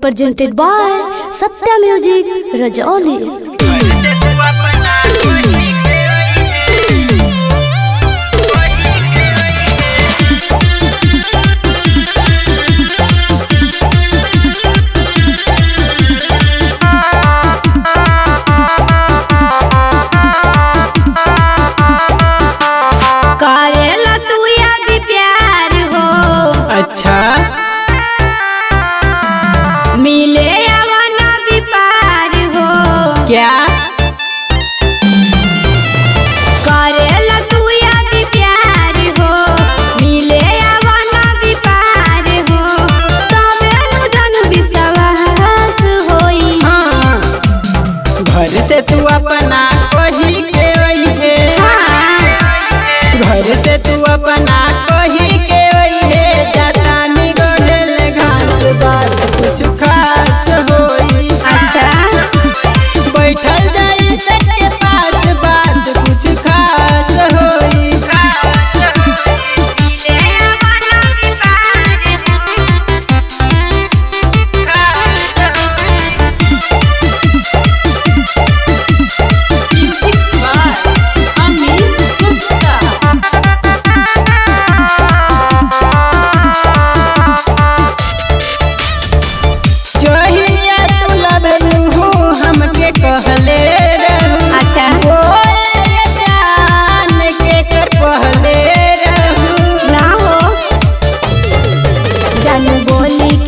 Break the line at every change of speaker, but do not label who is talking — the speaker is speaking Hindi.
presented by Satya Music Rajouli.